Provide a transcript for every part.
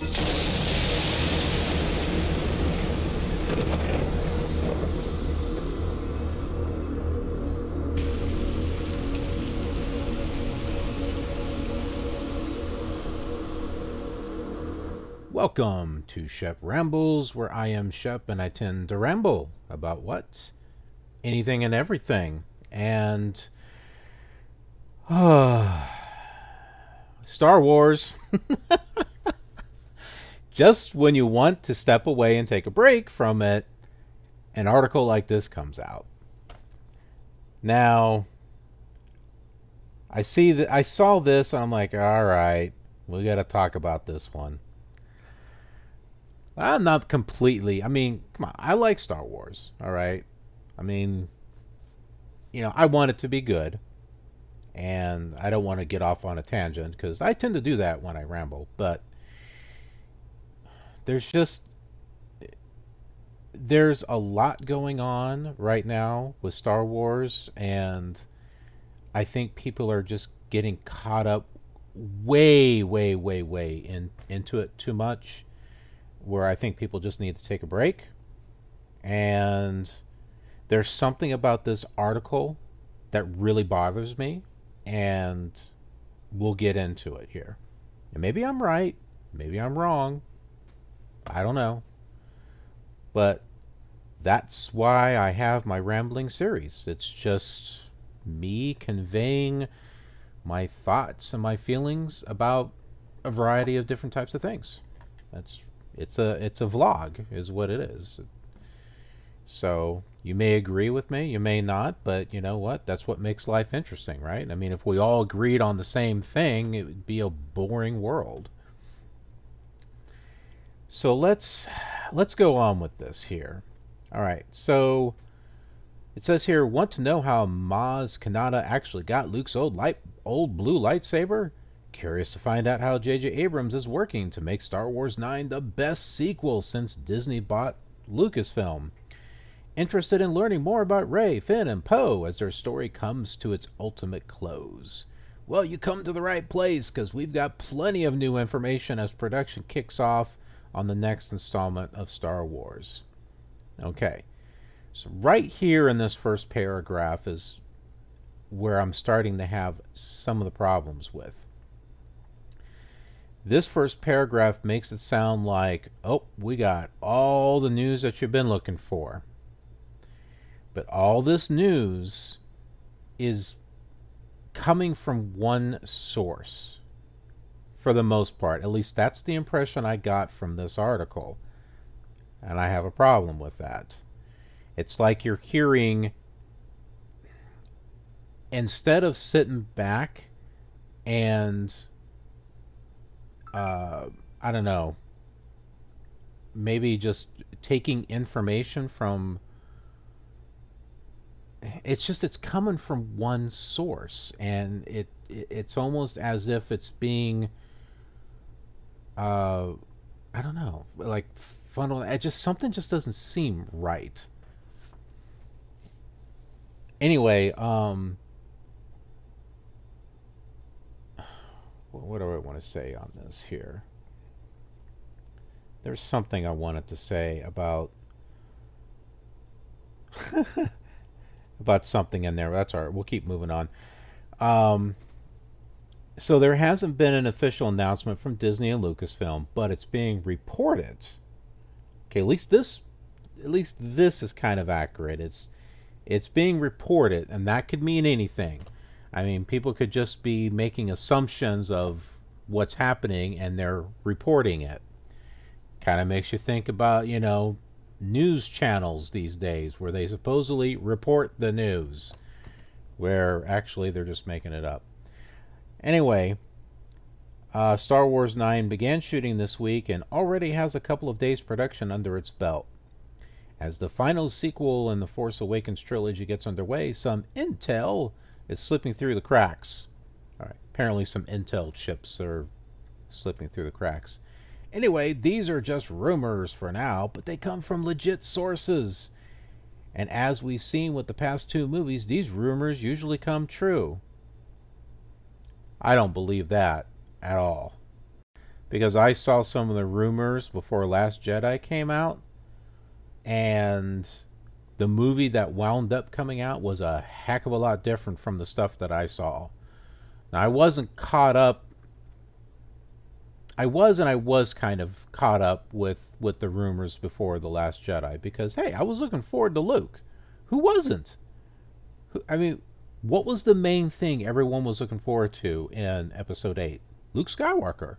Welcome to Shep Rambles, where I am Shep and I tend to ramble about what? Anything and everything. And. Uh, Star Wars. Just when you want to step away and take a break from it, an article like this comes out. Now, I see that I saw this I'm like, all right, we got to talk about this one. I'm not completely. I mean, come on. I like Star Wars. All right. I mean, you know, I want it to be good, and I don't want to get off on a tangent because I tend to do that when I ramble. But there's just there's a lot going on right now with Star Wars, and I think people are just getting caught up way, way, way, way in into it too much where I think people just need to take a break. And there's something about this article that really bothers me, and we'll get into it here. And maybe I'm right, maybe I'm wrong. I don't know. But that's why I have my rambling series. It's just me conveying my thoughts and my feelings about a variety of different types of things. That's it's a it's a vlog is what it is. So you may agree with me, you may not, but you know what? That's what makes life interesting, right? I mean, if we all agreed on the same thing, it would be a boring world. So let's let's go on with this here. All right. So it says here, want to know how Maz Kanata actually got Luke's old light old blue lightsaber? Curious to find out how J.J. Abrams is working to make Star Wars 9 the best sequel since Disney bought Lucasfilm. Interested in learning more about Rey, Finn, and Poe as their story comes to its ultimate close. Well, you come to the right place because we've got plenty of new information as production kicks off on the next installment of Star Wars. Okay, so right here in this first paragraph is where I'm starting to have some of the problems with. This first paragraph makes it sound like, oh, we got all the news that you've been looking for. But all this news is coming from one source for the most part. At least that's the impression I got from this article. And I have a problem with that. It's like you're hearing, instead of sitting back and uh, I don't know, maybe just taking information from it's just it's coming from one source and it, it it's almost as if it's being uh i don't know like funnel it just something just doesn't seem right anyway um what do I want to say on this here? There's something I wanted to say about about something in there. That's all right. We'll keep moving on. Um, so there hasn't been an official announcement from Disney and Lucasfilm, but it's being reported. Okay, at least this, at least this is kind of accurate. It's it's being reported, and that could mean anything. I mean, people could just be making assumptions of what's happening and they're reporting it. Kind of makes you think about, you know, news channels these days where they supposedly report the news, where actually they're just making it up. Anyway, uh, Star Wars 9 began shooting this week and already has a couple of days' production under its belt. As the final sequel in the Force Awakens trilogy gets underway, some intel is slipping through the cracks. All right, apparently some Intel chips are slipping through the cracks. Anyway, these are just rumors for now, but they come from legit sources. And as we've seen with the past two movies, these rumors usually come true. I don't believe that at all. because I saw some of the rumors before Last Jedi came out, and the movie that wound up coming out was a heck of a lot different from the stuff that I saw. Now, I wasn't caught up. I was and I was kind of caught up with with the rumors before the Last Jedi because hey, I was looking forward to Luke. Who wasn't? I mean, what was the main thing everyone was looking forward to in Episode Eight? Luke Skywalker.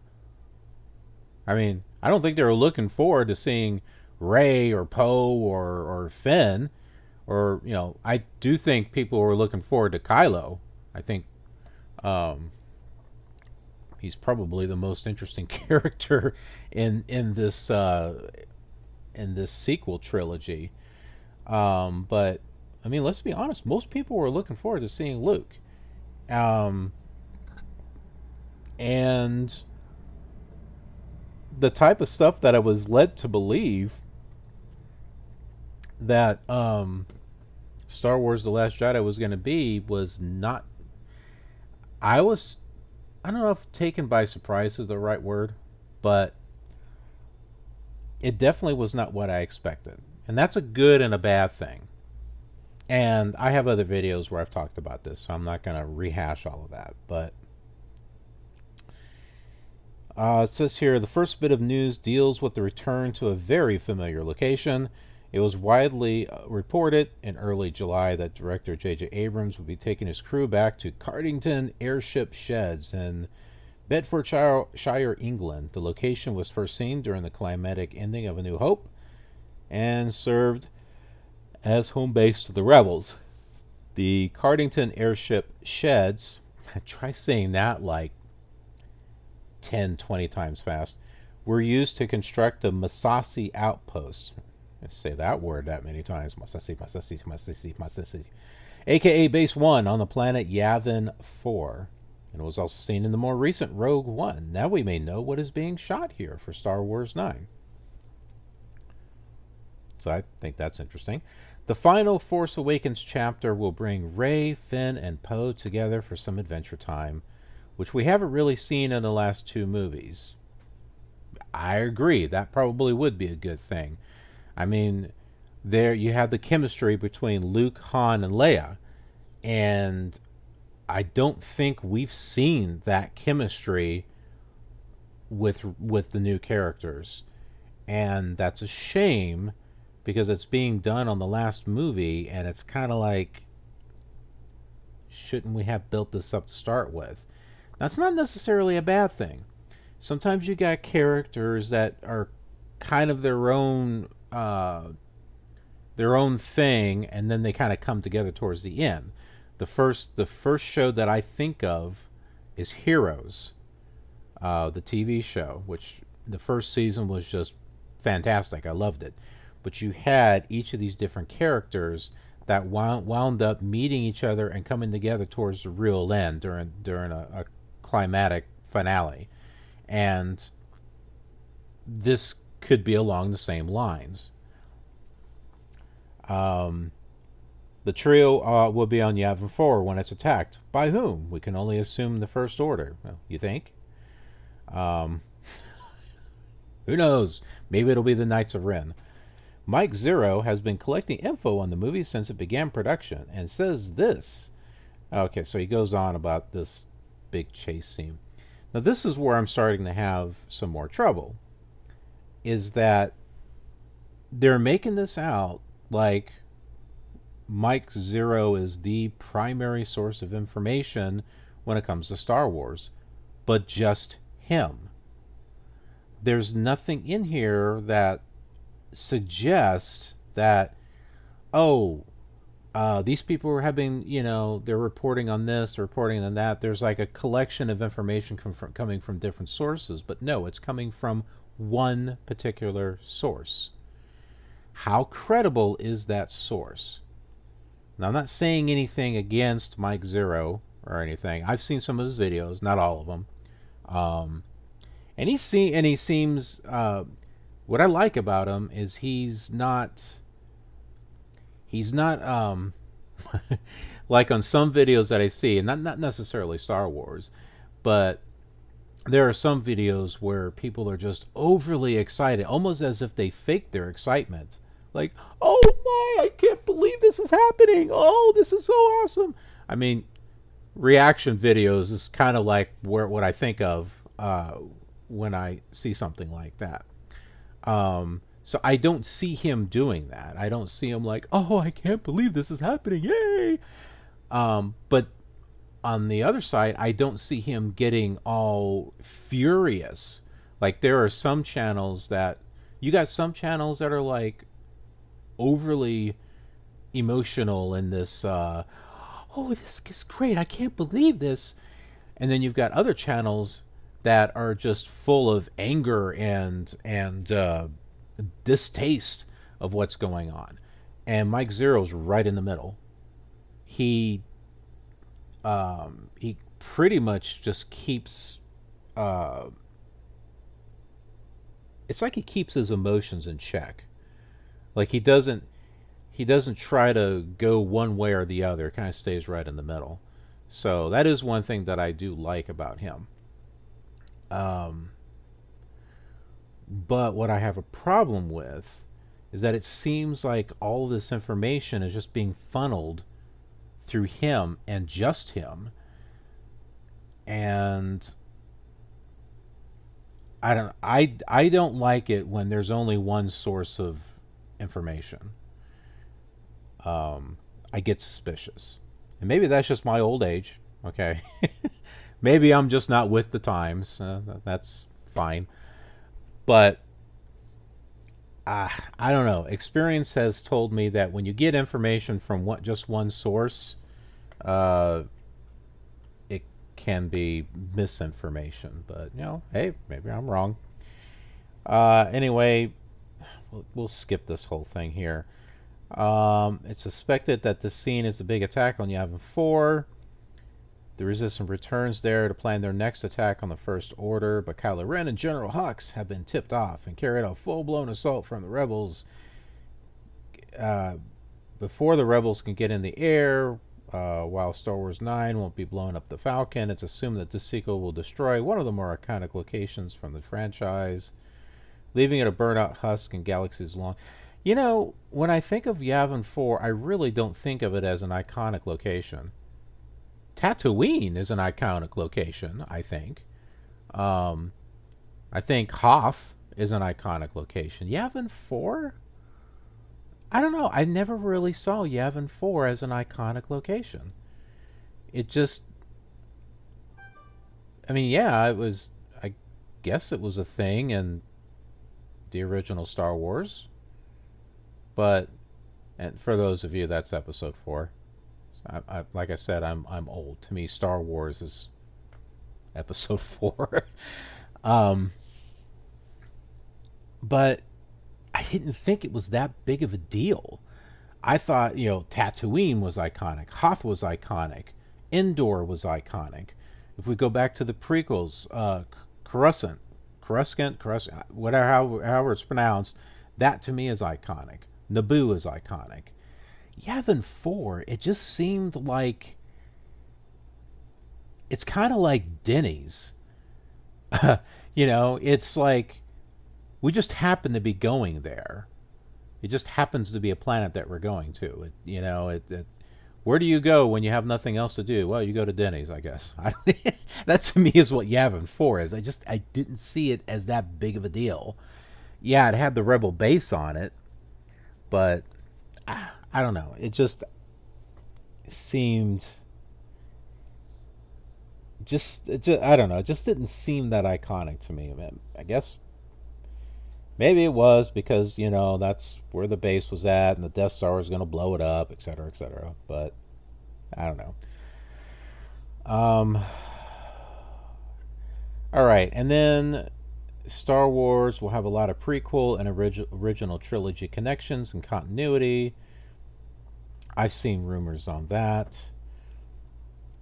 I mean, I don't think they were looking forward to seeing Rey or Poe or or Finn, or you know, I do think people were looking forward to Kylo. I think um, he's probably the most interesting character in in this uh, in this sequel trilogy. Um, but I mean, let's be honest. Most people were looking forward to seeing Luke, um, and the type of stuff that I was led to believe that um, Star Wars: The Last Jedi was going to be was not. I was, I don't know if taken by surprise is the right word, but it definitely was not what I expected, and that's a good and a bad thing. And I have other videos where I've talked about this, so I'm not going to rehash all of that, but uh, it says here the first bit of news deals with the return to a very familiar location. It was widely uh, reported in early July that director J.J. Abrams would be taking his crew back to Cardington Airship Sheds in Bedfordshire, England. The location was first seen during the climatic ending of A New Hope and served as home base to the rebels. The Cardington Airship Sheds, try saying that like 10, 20 times fast, were used to construct the Massassi outpost. I say that word that many times. Massassi, Massassi, Massassi, Massassi. AKA Base 1 on the planet Yavin 4. And it was also seen in the more recent Rogue One. Now we may know what is being shot here for Star Wars 9. So I think that's interesting. The final Force Awakens chapter will bring Rey, Finn, and Poe together for some adventure time which we haven't really seen in the last two movies. I agree, that probably would be a good thing. I mean, there you have the chemistry between Luke, Han, and Leia, and I don't think we've seen that chemistry with with the new characters. And that's a shame because it's being done on the last movie and it's kind of like shouldn't we have built this up to start with? That's not necessarily a bad thing. Sometimes you got characters that are kind of their own uh, their own thing, and then they kind of come together towards the end. The first the first show that I think of is Heroes, uh, the TV show, which the first season was just fantastic. I loved it. But you had each of these different characters that wound, wound up meeting each other and coming together towards the real end during during a, a climatic finale. And this could be along the same lines. Um, the trio uh, will be on Yavin 4 when it's attacked. By whom? We can only assume the First Order. You think? Um, who knows? Maybe it'll be the Knights of Ren. Mike Zero has been collecting info on the movie since it began production and says this. Okay, so he goes on about this big chase scene. Now, this is where I'm starting to have some more trouble. Is that they're making this out like Mike Zero is the primary source of information when it comes to Star Wars, but just him. There's nothing in here that suggests that, oh, uh, these people are having, you know, they're reporting on this, they're reporting on that. There's like a collection of information com- from, coming from different sources, but no, it's coming from one particular source. How credible is that source? Now, I'm not saying anything against Mike Zero or anything. I've seen some of his videos, not all of them. Um, and he see and he seems. Uh, what I like about him is he's not he's not um like on some videos that I see, and not not necessarily Star Wars, but there are some videos where people are just overly excited, almost as if they fake their excitement. Like, oh my, I can't believe this is happening. Oh, this is so awesome. I mean, reaction videos is kind of like where what I think of uh, when I see something like that. Um, so I don't see him doing that. I don't see him like, oh, I can't believe this is happening. Yay. Um, but on the other side, I don't see him getting all furious. Like there are some channels that you got some channels that are like overly emotional in this uh oh this is great. I can't believe this. And then you've got other channels that are just full of anger and and uh, distaste of what's going on. And Mike Zero's right in the middle. He um, he pretty much just keeps. Uh, it's like he keeps his emotions in check. Like he doesn't he doesn't try to go one way or the other. Kind of stays right in the middle. So that is one thing that I do like about him. Um, but what I have a problem with is that it seems like all this information is just being funneled through him and just him. And I don't I I don't like it when there's only one source of information. Um, I get suspicious. And maybe that's just my old age, okay? maybe I'm just not with the times. Uh, that's fine. But uh, I don't know. Experience has told me that when you get information from what just one source, uh, it can be misinformation. But you know, hey, maybe I'm wrong. Uh, anyway, we'll, we'll skip this whole thing here. Um, it's suspected that the scene is the big attack on Yavin 4. The Resistance returns there to plan their next attack on the First Order, but Kylo Ren and General Hux have been tipped off and carried out a full-blown assault from the rebels. Uh, before the rebels can get in the air, uh, while Star Wars 9 won't be blowing up the Falcon, it's assumed that this sequel will destroy one of the more iconic locations from the franchise, leaving it a burnout husk and galaxies long. You know, when I think of Yavin 4, I really don't think of it as an iconic location. Tatooine is an iconic location, I think. Um, I think Hoth is an iconic location. Yavin 4? I don't know. I never really saw Yavin 4 as an iconic location. It just. I mean, yeah, it was. I guess it was a thing in the original Star Wars. But. And for those of you, that's episode 4. I, I, like I said, I'm I'm old. To me, Star Wars is Episode Four. um, but I didn't think it was that big of a deal. I thought you know Tatooine was iconic, Hoth was iconic, Endor was iconic. If we go back to the prequels, uh, Coruscant, Coruscant, Coruscant, whatever however, however it's pronounced, that to me is iconic. Naboo is iconic. Yavin 4, it just seemed like it's kind of like Denny's. you know, it's like we just happen to be going there. It just happens to be a planet that we're going to. It, you know, it, it, where do you go when you have nothing else to do? Well, you go to Denny's, I guess. that to me is what Yavin 4 is. I just I didn't see it as that big of a deal. Yeah, it had the Rebel base on it, but ah, I don't know. It just seemed just, just I don't know. It just didn't seem that iconic to me. I guess maybe it was because you know that's where the base was at, and the Death Star was going to blow it up, etc., etc. But I don't know. Um. All right, and then Star Wars will have a lot of prequel and orig- original trilogy connections and continuity. I've seen rumors on that.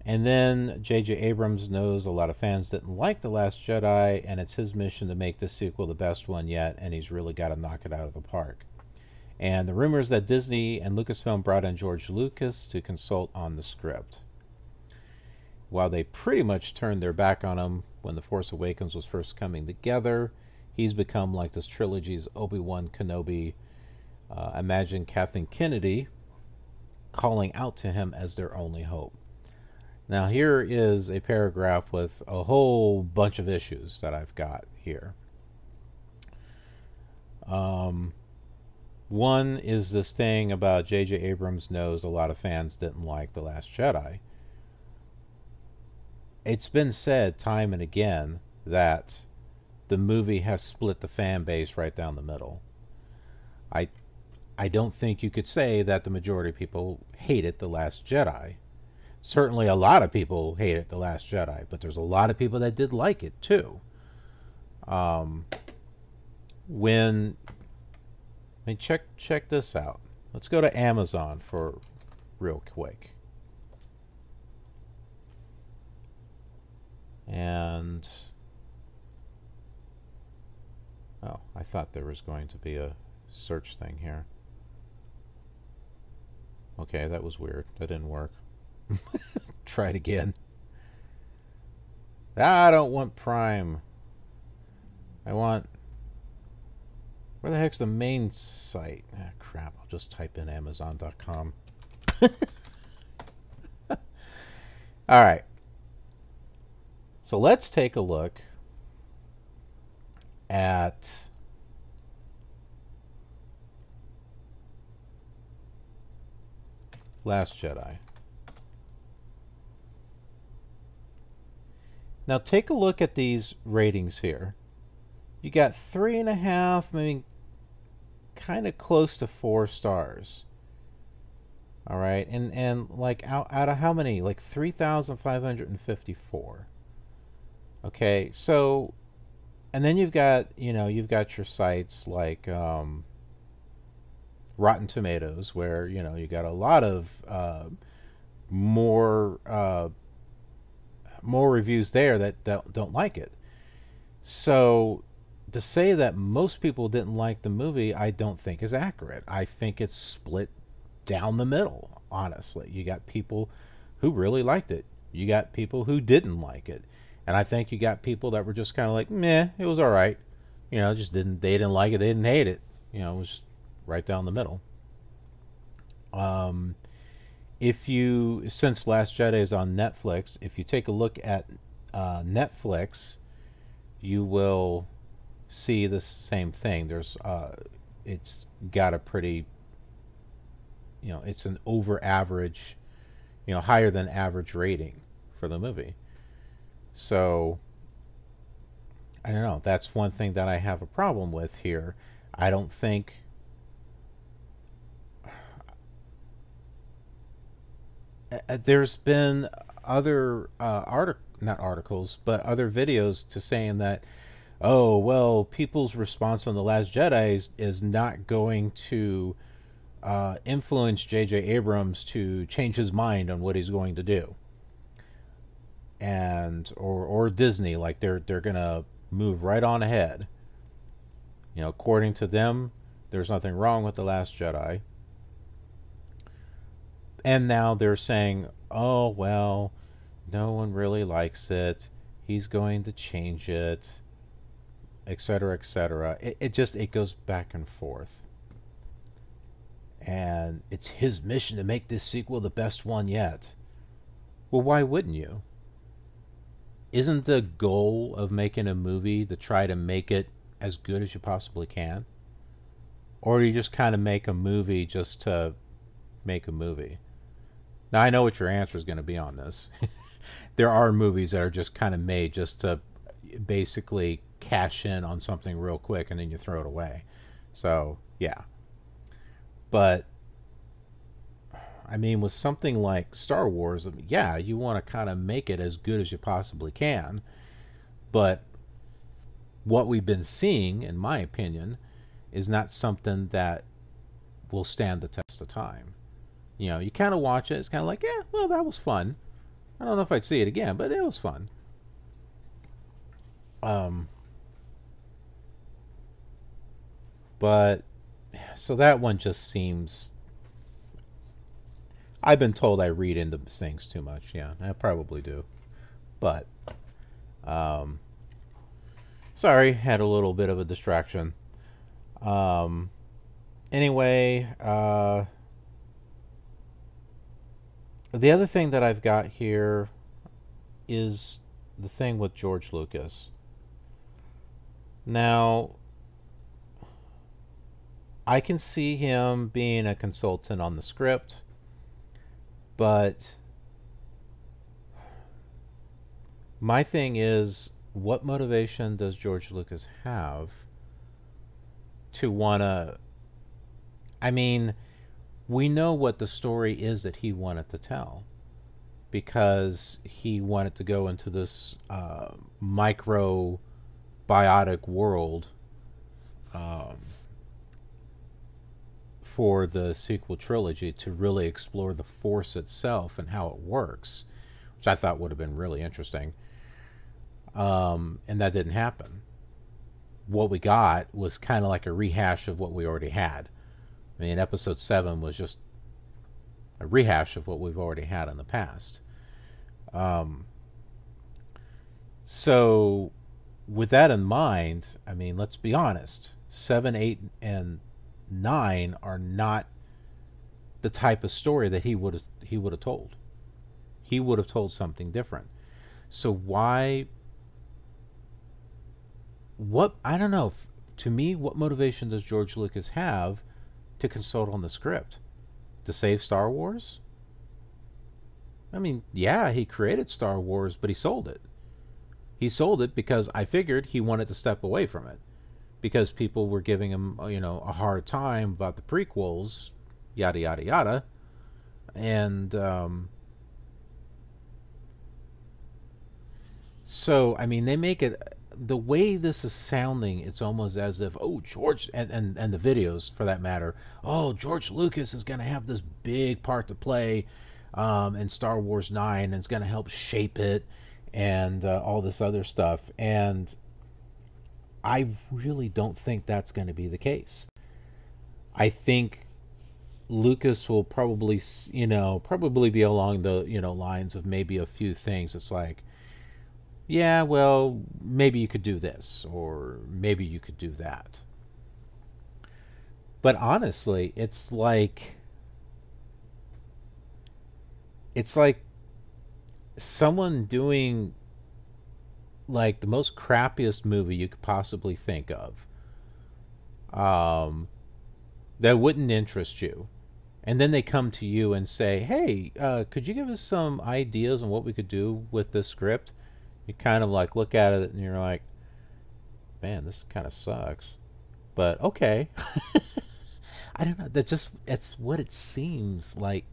And then J.J. Abrams knows a lot of fans didn't like The Last Jedi, and it's his mission to make this sequel the best one yet, and he's really got to knock it out of the park. And the rumors that Disney and Lucasfilm brought in George Lucas to consult on the script. While they pretty much turned their back on him when The Force Awakens was first coming together. He's become like this trilogy's Obi Wan Kenobi. Uh, imagine Kathleen Kennedy calling out to him as their only hope. Now, here is a paragraph with a whole bunch of issues that I've got here. Um, one is this thing about J.J. Abrams knows a lot of fans didn't like The Last Jedi. It's been said time and again that the movie has split the fan base right down the middle. I I don't think you could say that the majority of people hated The Last Jedi. Certainly a lot of people hated The Last Jedi, but there's a lot of people that did like it too. Um, when I mean, check check this out. Let's go to Amazon for real quick. And oh, I thought there was going to be a search thing here. Okay, that was weird. That didn't work. Try it again. I don't want Prime. I want where the heck's the main site? Ah, crap. I'll just type in Amazon.com. All right. So let's take a look at Last Jedi. Now take a look at these ratings here. You got three and a half, maybe kind of close to four stars. All right, and and like out out of how many? Like three thousand five hundred and fifty-four. Okay, so, and then you've got you know you've got your sites like um, Rotten Tomatoes, where you know you got a lot of uh, more uh, more reviews there that, that don't like it. So to say that most people didn't like the movie, I don't think is accurate. I think it's split down the middle, honestly. You got people who really liked it, you got people who didn't like it. And I think you got people that were just kind of like, meh, it was all right. You know, just didn't, they didn't like it, they didn't hate it. You know, it was right down the middle. Um, if you, since Last Jedi is on Netflix, if you take a look at uh, Netflix, you will see the same thing. There's uh, it's got a pretty, you know, it's an over average, you know, higher than average rating for the movie. So I don't know. That's one thing that I have a problem with here. I don't think. There's been other uh, artic- not articles, but other videos to saying that oh well people's response on the last jedi is, is not going to uh, influence jj abrams to change his mind on what he's going to do. And or or disney like they're they're gonna move right on ahead. You know according to them there's nothing wrong with the last jedi and now they're saying oh well no one really likes it he's going to change it etc., etc. It, it just it goes back and forth. And it's his mission to make this sequel the best one yet. Well, why wouldn't you? Isn't the goal of making a movie to try to make it as good as you possibly can? Or do you just kind of make a movie just to make a movie? Now, I know what your answer is going to be on this. there are movies that are just kind of made just to basically cash in on something real quick and then you throw it away. So, yeah. But I mean, with something like Star Wars, yeah, you want to kind of make it as good as you possibly can. But what we've been seeing, in my opinion, is not something that will stand the test of time. You know, you kind of watch it, it's kind of like, yeah, well, that was fun. I don't know if I'd see it again, but it was fun. Um, But so that one just seems. I've been told I read into things too much. Yeah, I probably do. But Um, sorry, had a little bit of a distraction. Um, anyway, uh, the other thing that I've got here is the thing with George Lucas. Now, I can see him being a consultant on the script, but my thing is what motivation does George Lucas have to want to I mean, we know what the story is that he wanted to tell because he wanted to go into this uh, micro biotic world um, for the sequel trilogy to really explore the force itself and how it works, which I thought would have been really interesting. Um, and that didn't happen. What we got was kind of like a rehash of what we already had. I mean, episode 7 was just a rehash of what we've already had in the past. Um, so, with that in mind, I mean, let's be honest. Seven, eight, and nine are not the type of story that he would have he would have told. He would have told something different. So why? What I don't know. To me, what motivation does George Lucas have to consult on the script? To save Star Wars? I mean, yeah, he created Star Wars, but he sold it. He sold it because I figured he wanted to step away from it because people were giving him, uh, you know, a hard time about the prequels, yada yada yada, and um, so I mean, they make it the way this is sounding. It's almost as if oh George and and and the videos for that matter. Oh George Lucas is going to have this big part to play um, in Star Wars Nine, and it's going to help shape it and uh, all this other stuff. And I really don't think that's going to be the case. I think Lucas will probably, you know, probably be along the, you know, lines of maybe a few things. It's like, yeah, well, maybe you could do this, or maybe you could do that. But honestly, it's like, it's like someone doing like the most crappiest movie you could possibly think of um, that wouldn't interest you and then they come to you and say hey uh, could you give us some ideas on what we could do with this script you kind of like look at it and you're like man this kind of sucks but okay i don't know that just it's what it seems like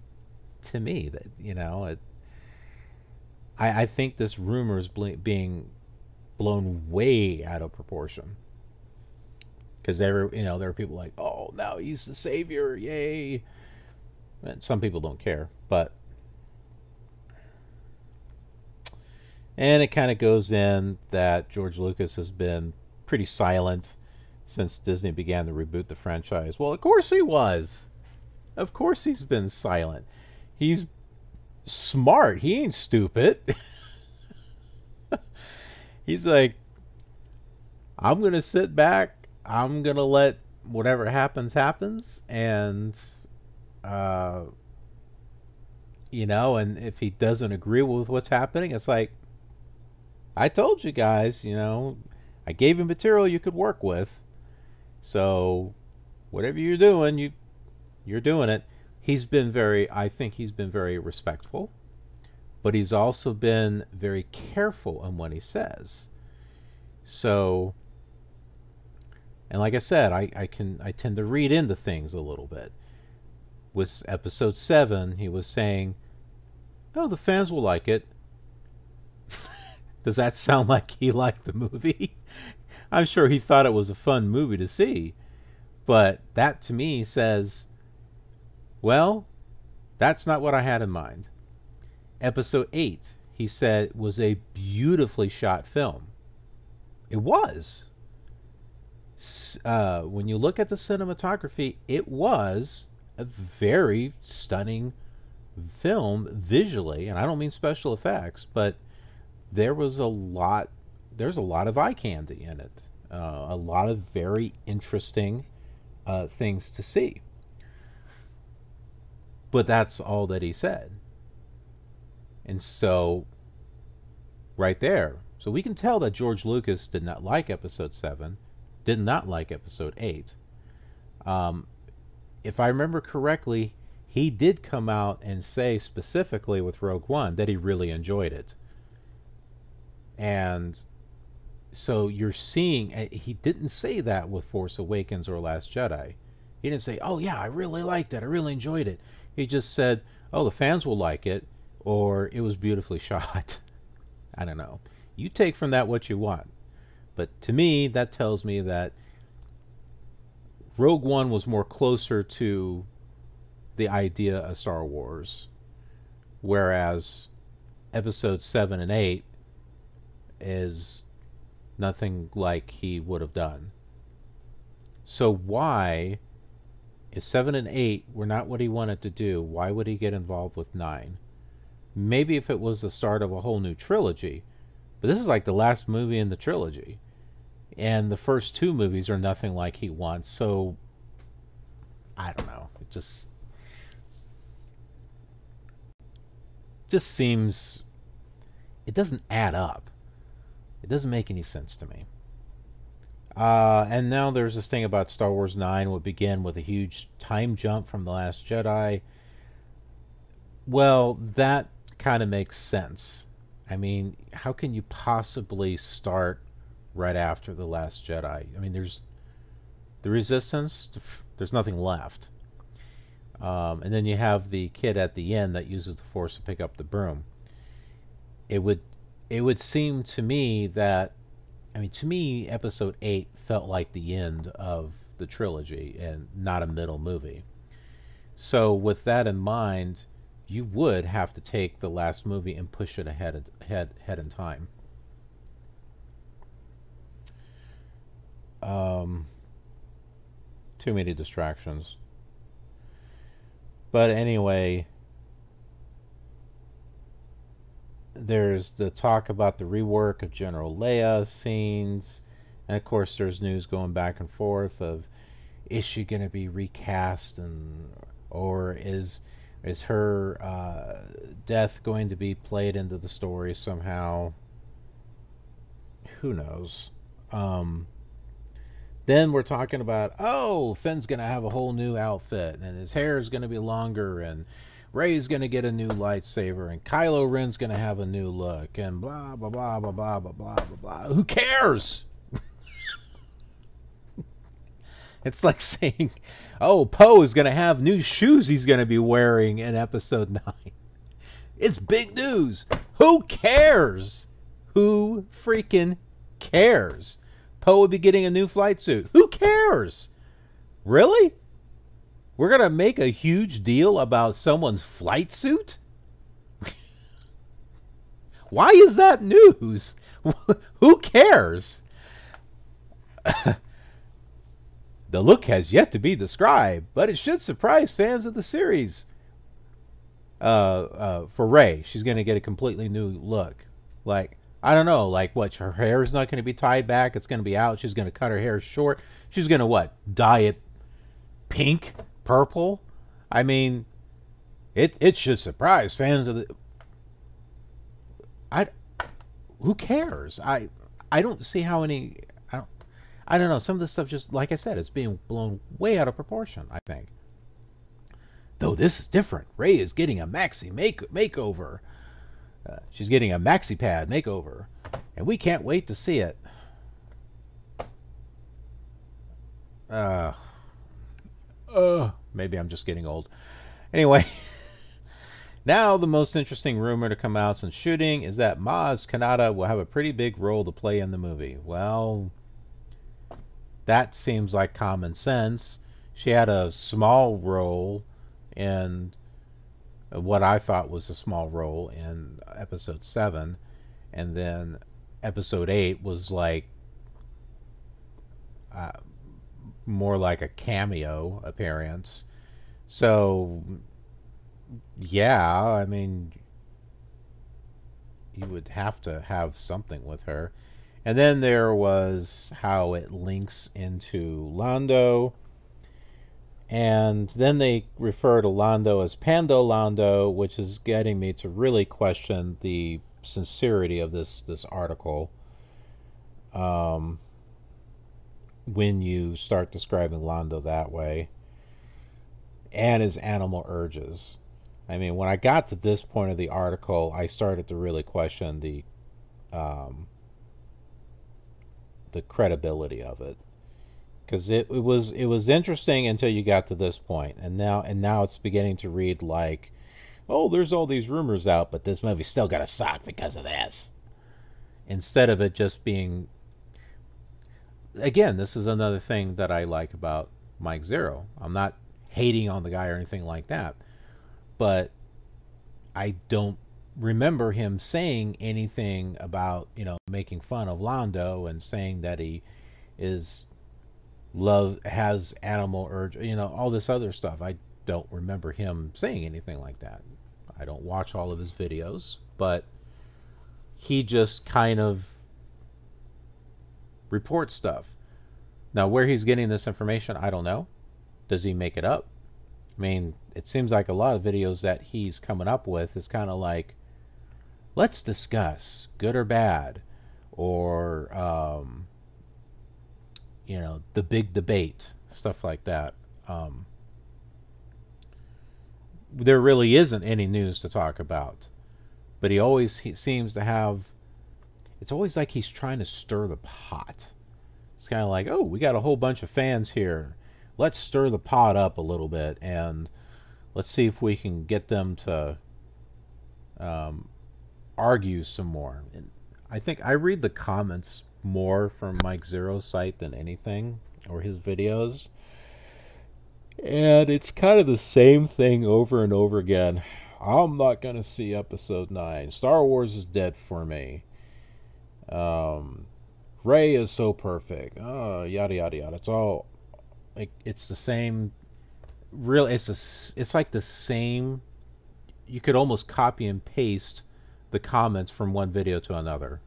to me that you know it, I, I think this rumor is being blown way out of proportion. Because there, you know, there are people like, "Oh, now he's the savior, yay!" And some people don't care, but and it kind of goes in that George Lucas has been pretty silent since Disney began to reboot the franchise. Well, of course he was. Of course he's been silent. He's smart. He ain't stupid. He's like, I'm gonna sit back. I'm gonna let whatever happens happens, and uh, you know, and if he doesn't agree with what's happening, it's like, I told you guys, you know, I gave you material you could work with, so whatever you're doing, you you're doing it. He's been very, I think he's been very respectful but he's also been very careful on what he says. So, and like I said, I, I can I tend to read into things a little bit. With episode seven, he was saying, "Oh, the fans will like it." Does that sound like he liked the movie? I'm sure he thought it was a fun movie to see, but that to me says, well, that's not what I had in mind. Episode 8, he said, was a beautifully shot film. It was. Uh, when you look at the cinematography, it was a very stunning film visually, and I don't mean special effects, but there was a lot there's a lot of eye candy in it, uh, a lot of very interesting uh, things to see. But that's all that he said. And so, right there, so we can tell that George Lucas did not like Episode 7, did not like Episode 8. Um, if I remember correctly, he did come out and say specifically with Rogue One that he really enjoyed it. And so you're seeing, eh, he didn't say that with Force Awakens or Last Jedi. He didn't say, oh, yeah, I really liked it. I really enjoyed it. He just said, oh, the fans will like it, or it was beautifully shot. I don't know. You take from that what you want. But to me, that tells me that Rogue One was more closer to the idea of Star Wars, whereas Episode 7 and 8 is nothing like he would have done. So, why, if 7 and 8 were not what he wanted to do, why would he get involved with 9? Maybe if it was the start of a whole new trilogy, but this is like the last movie in the trilogy. And the first two movies are nothing like he wants. So I don't know. It just just seems it doesn't add up. It doesn't make any sense to me. Uh, and now there's this thing about Star Wars 9 would begin with a huge time jump from The Last Jedi. Well, that kind of makes sense. I mean, how can you possibly start right after The Last Jedi? I mean, there's the Resistance, there's nothing left. Um, and then you have the kid at the end that uses the Force to pick up the broom. It would, it would seem to me that, I mean, to me, Episode Eight felt like the end of the trilogy and not a middle movie. So, with that in mind, you would have to take the last movie and push it ahead ahead ahead in time. Um, too many distractions. But anyway, there's the talk about the rework of General Leia scenes, and of course, there's news going back and forth of is she going to be recast and or is is her uh, death going to be played into the story somehow? Who knows? Um, then we're talking about, oh, Finn's going to have a whole new outfit, and his hair is going to be longer, and Rey's going to get a new lightsaber, and Kylo Ren's to have a new look, and blah, blah, blah, blah, blah, blah, blah, blah, blah. Who cares? it's like saying, oh, Poe is to have new shoes he's to be wearing in episode 9. It's big news. Who cares? Who freaking cares? Poe would be getting a new flight suit. Who cares? Really? We're going to make a huge deal about someone's flight suit? Why is that news? Who cares? The look has yet to be described, but it should surprise fans of the series. Uh, uh, for Rey, she's going to get a completely new look. Like, I don't know, like what? Her hair is not going to be tied back. It's going to be out. She's going to cut her hair short. She's going to what? Dye it pink, purple. I mean, it it should surprise fans of the. I, who cares? I I don't see how any I don't I don't know. Some of this stuff just, like I said, it's being blown way out of proportion, I think. Though this is different. Rey is getting a maxi make makeover. Uh, she's getting a maxi pad makeover. And we can't wait to see it. Uh, uh, maybe I'm just getting old. Anyway, now the most interesting rumor to come out since shooting is that Maz Kanata will have a pretty big role to play in the movie. Well, that seems like common sense. She had a small role in what I thought was a small role in episode 7 and then episode 8 was like uh, more like a cameo appearance. So yeah, I mean you would have to have something with her. And then there was how it links into Londo. And then they refer to Londo as Pando Londo, which is getting me to really question the sincerity of this this article. Um, when you start describing Lando that way, and his animal urges. I mean, when I got to this point of the article, I started to really question the um, the credibility of it because it, it was it was interesting until you got to this point, and now and now it's beginning to read like, oh, there's all these rumors out, but this movie still got a suck because of this. Instead of it just being, again, this is another thing that I like about Mike Zeroh. I'm not hating on the guy or anything like that, but I don't remember him saying anything about you know making fun of Lando and saying that he is love has animal urge you know all this other stuff I don't remember him saying anything like that I don't watch all of his videos but he just kind of reports stuff. Now where he's getting this information I don't know. Does he make it up? I mean it seems like a lot of videos that he's coming up with is kind of like let's discuss good or bad or um, you know the big debate stuff like that. Um, there really isn't any news to talk about but he always he seems to have it's always like he's trying to stir the pot it's kind of like oh we got a whole bunch of fans here let's stir the pot up a little bit and let's see if we can get them to um, argue some more. And I think I read the comments more from Mike Zeroh's site than anything, or his videos. And it's kind of the same thing over and over again. I'm not going to see episode 9. Star Wars is dead for me. Um, Rey is so perfect. Oh, yada, yada, yada. It's all, like, it's the same, real, it's, a, it's like the same, you could almost copy and paste the comments from one video to another.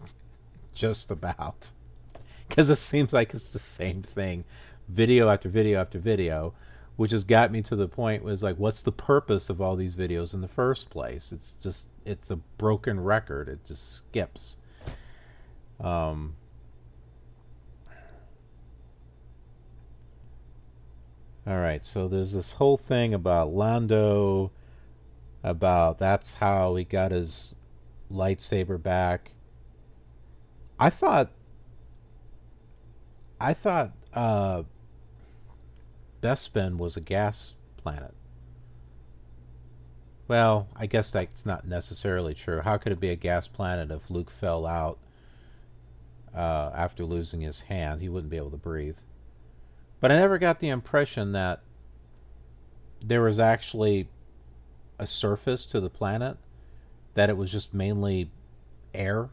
Just about. Because it seems like it's the same thing, video after video after video, which has got me to the point was like, what's the purpose of all these videos in the first place? It's just, it's a broken record. It just skips. Um, all right, so there's this whole thing about Lando, about that's how he got his lightsaber back. I thought I thought uh, Bespin was a gas planet. Well, I guess that's not necessarily true. How could it be a gas planet if Luke fell out uh, after losing his hand? He wouldn't be able to breathe. But I never got the impression that there was actually a surface to the planet that it was just mainly air.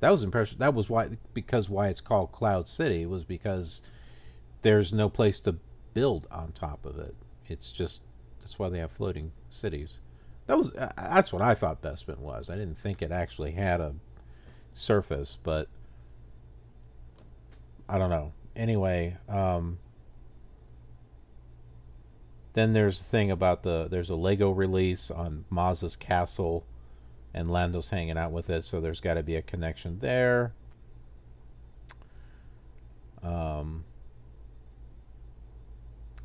That was impression. That was why because why it's called Cloud City was because there's no place to build on top of it. It's just that's why they have floating cities. That was uh, that's what I thought Bespin was. I didn't think it actually had a surface, but I don't know. Anyway, um, then there's the thing about the there's a Lego release on Maz's castle, and Lando's hanging out with it, so there's got to be a connection there. Um,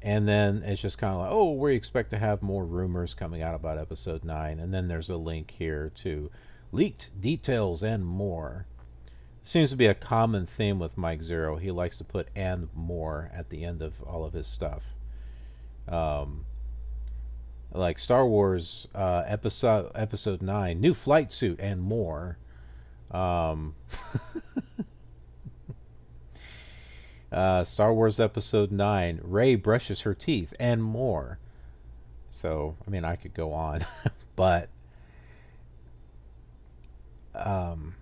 and then it's just kind of like, oh, we expect to have more rumors coming out about episode 9. And then there's a link here to leaked details and more. Seems to be a common theme with Mike Zeroh. He likes to put and more at the end of all of his stuff um, like Star Wars uh, episode episode nine, new flight suit and more. Um, uh, Star Wars episode nine, Rey brushes her teeth and more. So I mean, I could go on, but um,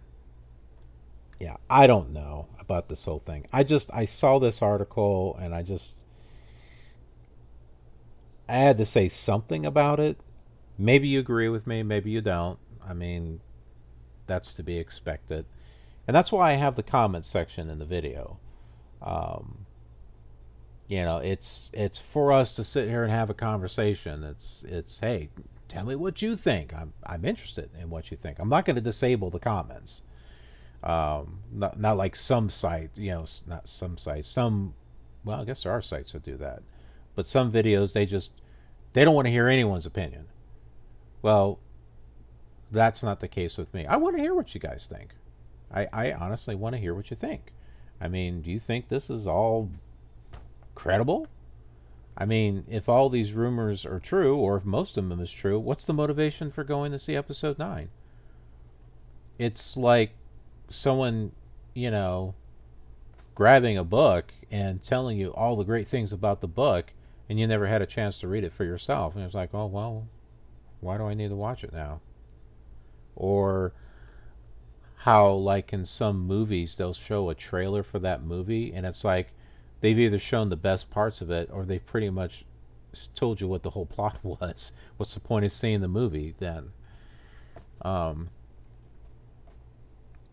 yeah, I don't know about this whole thing. I just I saw this article and I just I had to say something about it. Maybe you agree with me, maybe you don't. I mean, that's to be expected. and that's why I have the comment section in the video. Um, you know, it's it's for us to sit here and have a conversation. It's it's hey, tell me what you think. I'm I'm interested in what you think. I'm not going to disable the comments. Um, not not like some sites, you know, not some sites. Some, well, I guess there are sites that do that, but some videos they just they don't want to hear anyone's opinion. Well, that's not the case with me. I want to hear what you guys think. I, I honestly want to hear what you think. I mean, do you think this is all credible? I mean, if all these rumors are true, or if most of them is true, what's the motivation for going to see episode 9? It's like someone, you know, grabbing a book and telling you all the great things about the book, and you never had a chance to read it for yourself. And it's like, oh, well, why do I need to watch it now? Or how, like in some movies, they'll show a trailer for that movie, and it's like they've either shown the best parts of it or they've pretty much told you what the whole plot was. What's the point of seeing the movie then? Um,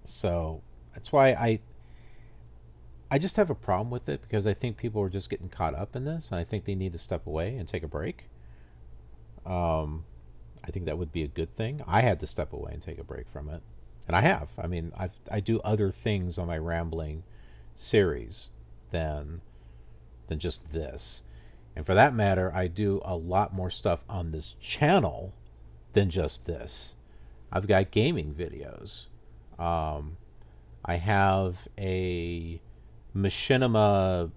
so that's why I I just have a problem with it because I think people are just getting caught up in this, and I think they need to step away and take a break. Um, I think that would be a good thing. I had to step away and take a break from it, and I have. I mean, I I do other things on my rambling series than than just this, and for that matter, I do a lot more stuff on this channel than just this. I've got gaming videos. Um, I have a machinima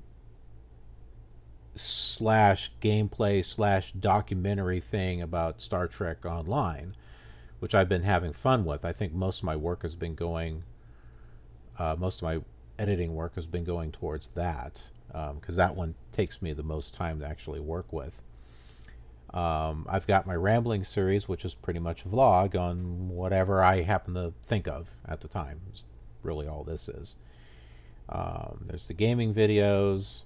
slash gameplay slash documentary thing about Star Trek Online, which I've been having fun with. I think most of my work has been going, uh, most of my editing work has been going towards that because um, that one takes me the most time to actually work with. Um, I've got my rambling series, which is pretty much a vlog on whatever I happen to think of at the time. It's really all this is. Um, there's the gaming videos.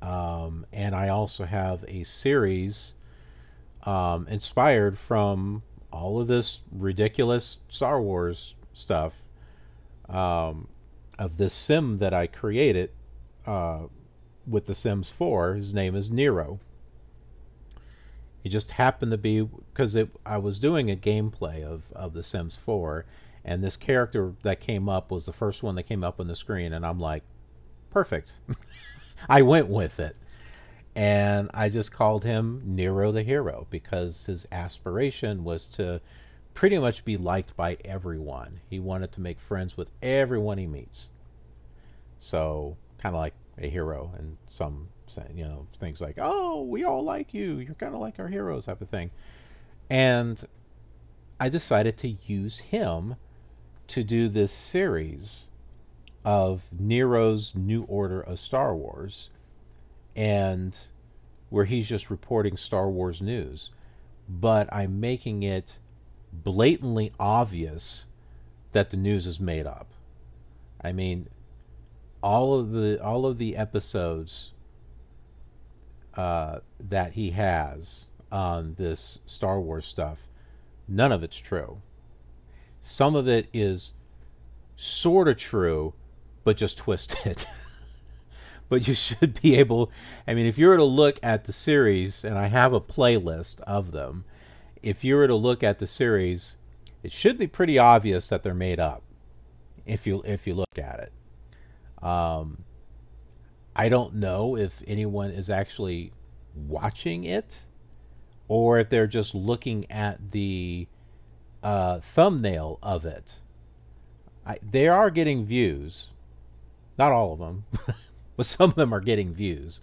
Um, and I also have a series um, inspired from all of this ridiculous Star Wars stuff um, of this sim that I created uh, with The Sims 4. His name is Nero. He just happened to be because I was doing a gameplay of, of The Sims 4 and this character that came up was the first one that came up on the screen and i'm like perfect. I went with it. And i just called him nero the hero because his aspiration was to pretty much be liked by everyone. He wanted to make friends with everyone he meets. So kind of like a hero and some you know things like oh we all like you you're kind of like our heroes type of thing and i decided to use him to do this series of Nero's New Order of Star Wars, and where he's just reporting Star Wars news. But I'm making it blatantly obvious that the news is made up. I mean, all of the all of the episodes uh, that he has on this Star Wars stuff, none of it's true. Some of it is sort of true, but just twisted. but you should be able, I mean, if you were to look at the series, and I have a playlist of them, if you were to look at the series, it should be pretty obvious that they're made up if you if you look at it. Um, I don't know if anyone is actually watching it or if they're just looking at the uh, thumbnail of it. I, they are getting views, not all of them, but some of them are getting views.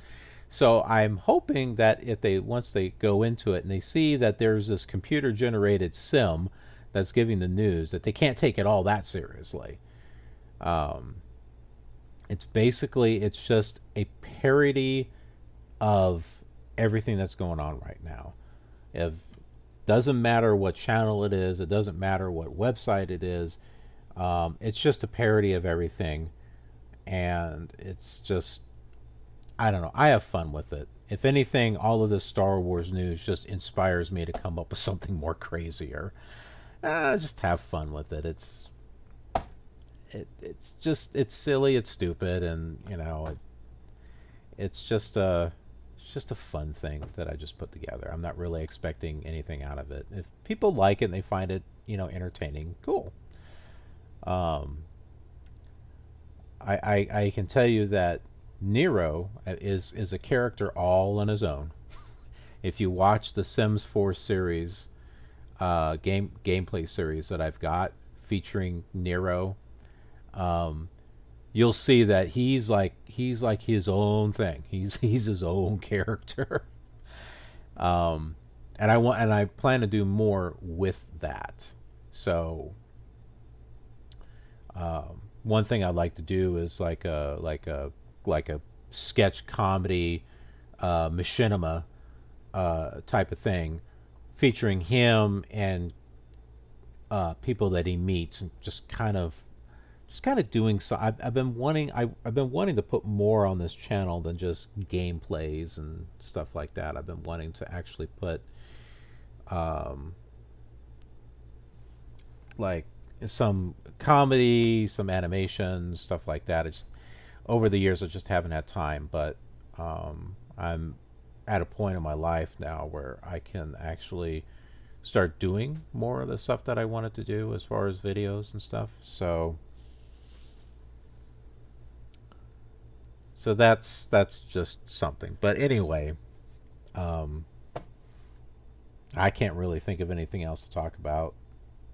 So I'm hoping that if they once they go into it and they see that there's this computer generated sim that's giving the news that they can't take it all that seriously. Um, it's basically it's just a parody of everything that's going on right now. If doesn't matter what channel it is. It doesn't matter what website it is. Um, it's just a parody of everything. And it's just, I don't know. I have fun with it. If anything, all of this Star Wars news just inspires me to come up with something more crazier. Uh, just have fun with it. It's it, it's just it's silly, it's stupid, and you know, it, it's just a it's just a fun thing that I just put together. I'm not really expecting anything out of it. If people like it and they find it, you know, entertaining, cool. Um, I, I I can tell you that Nero is is a character all on his own. if you watch the Sims 4 series, uh, game gameplay series that I've got featuring Nero, um, you'll see that he's like he's like his own thing. He's he's his own character. um, and I want and I plan to do more with that. So, um, one thing I'd like to do is like a like a like a sketch comedy uh, machinima uh, type of thing, featuring him and uh, people that he meets, and just kind of, just kind of doing so. I've, I've been wanting, I, I've been wanting to put more on this channel than just gameplays and stuff like that. I've been wanting to actually put, um, like some comedy, some animation, stuff like that. It's over the years I just haven't had time, but um, I'm at a point in my life now where I can actually start doing more of the stuff that I wanted to do as far as videos and stuff. So so that's that's just something. But anyway, um, I can't really think of anything else to talk about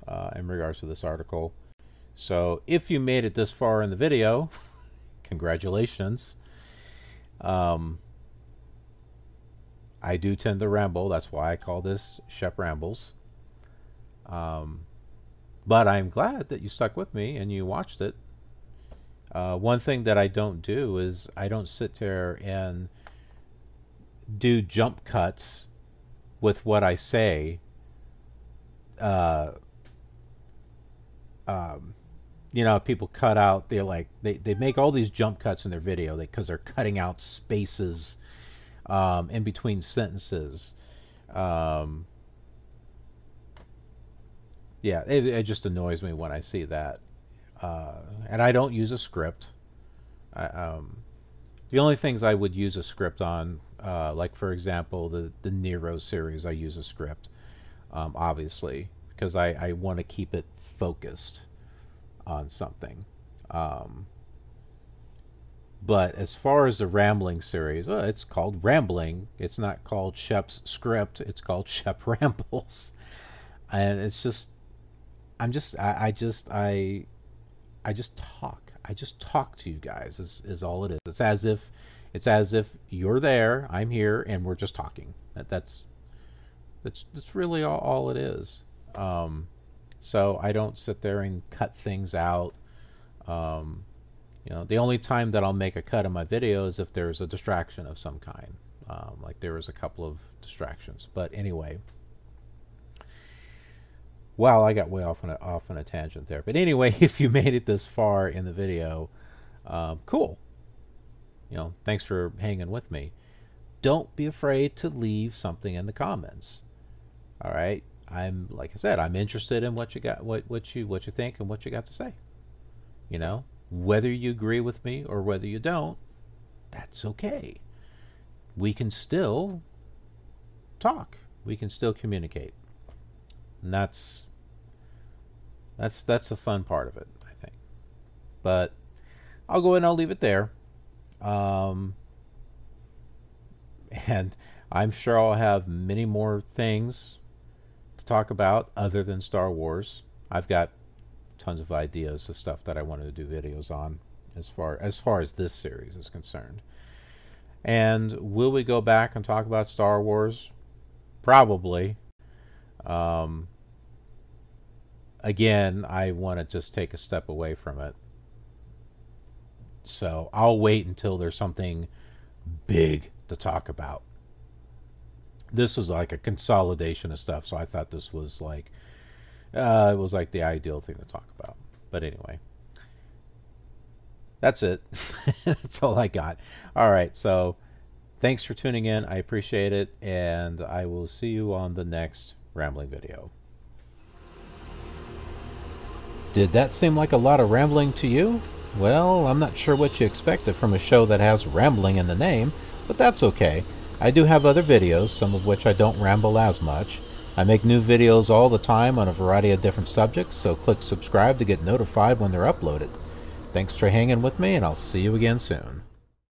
uh, in regards to this article. So if you made it this far in the video, congratulations. Um, I do tend to ramble. That's why I call this Shep Rambles. Um, but I'm glad that you stuck with me and you watched it. Uh, one thing that I don't do is I don't sit there and do jump cuts with what I say. Uh, um, you know, people cut out. They're like they, they make all these jump cuts in their video because they, are cutting out spaces um, in between sentences. Um, yeah, it, it, just annoys me when I see that. Uh, and I don't use a script. I, um, the only things I would use a script on, uh, like for example, the the Nero series, I use a script, um, obviously, because I, I want to keep it focused on something. Um, but as far as the Rambling series, well, it's called Rambling. It's not called Shep's Script. It's called Shep Rambles, and it's just, I'm just, I, I just, I, I just talk. I just talk to you guys. Is is all it is. It's as if, it's as if you're there, I'm here, and we're just talking. That, that's, that's that's really all, all it is. Um, so I don't sit there and cut things out. Um, you know, the only time that I'll make a cut in my video is if there's a distraction of some kind. Um, like there was a couple of distractions. But anyway, wow, I got way off on a, off on a tangent there. But anyway, if you made it this far in the video, um, cool. You know, thanks for hanging with me. Don't be afraid to leave something in the comments. All right. I'm like I said, I'm interested in what you got, what what you what you think, and what you got to say. You know, whether you agree with me or whether you don't, that's okay. We can still talk. We can still communicate. And that's that's that's the fun part of it, I think. But I'll go and I'll leave it there. Um, and I'm sure I'll have many more things to talk about other than Star Wars. I've got tons of ideas of stuff that I wanted to do videos on as far as far as this series is concerned. And will we go back and talk about Star Wars? Probably. Um, again, I want to just take a step away from it. So I'll wait until there's something big to talk about this is like a consolidation of stuff. So I thought this was like uh, it was like the ideal thing to talk about. But anyway, that's it. that's all I got. All right. So thanks for tuning in. I appreciate it, and I will see you on the next rambling video. Did that seem like a lot of rambling to you? Well, I'm not sure what you expected from a show that has rambling in the name, but that's okay. I do have other videos, some of which I don't ramble as much. I make new videos all the time on a variety of different subjects, so click subscribe to get notified when they're uploaded. Thanks for hanging with me, and I'll see you again soon.